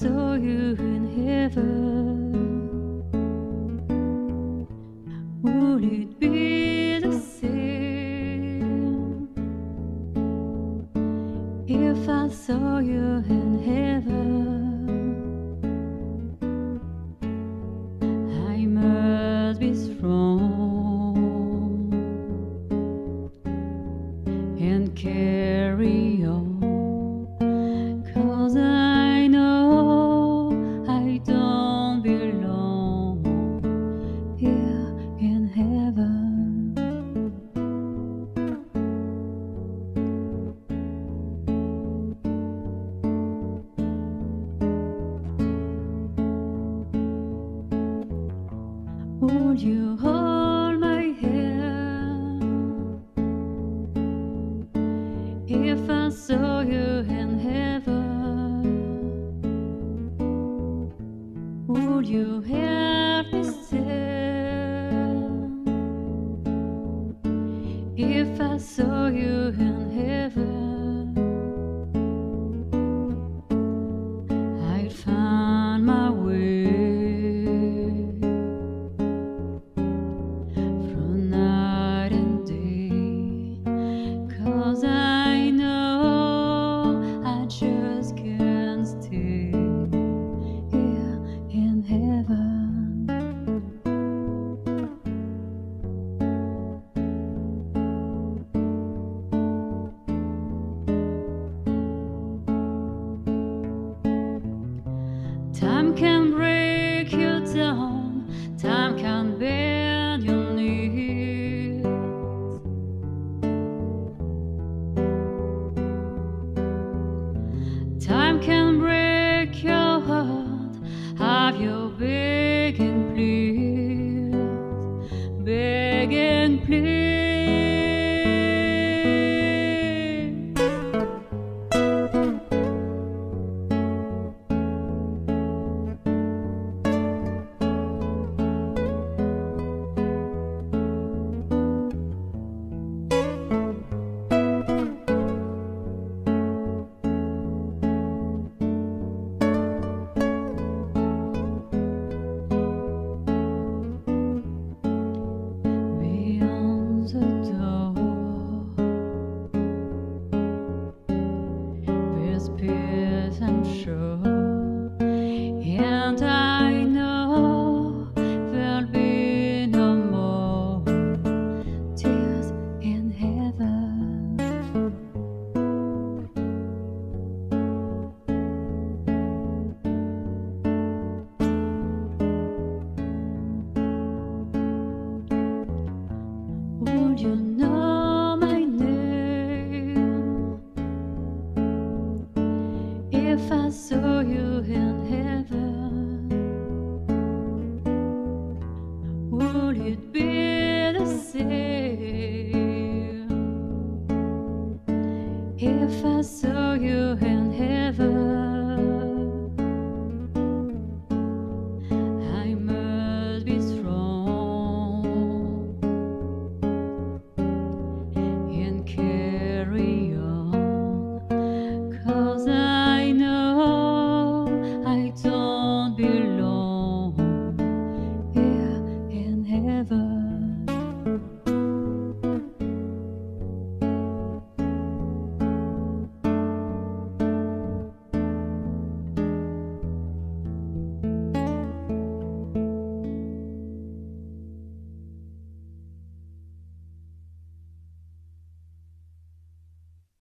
saw you in heaven, would it be the same if I saw you Would you hold my hand if I saw you in heaven? Would you help me stand if I saw you Time can break you down, time can bend your knees. Time can break your heart, have you begging if I saw you in heaven? Would it be the same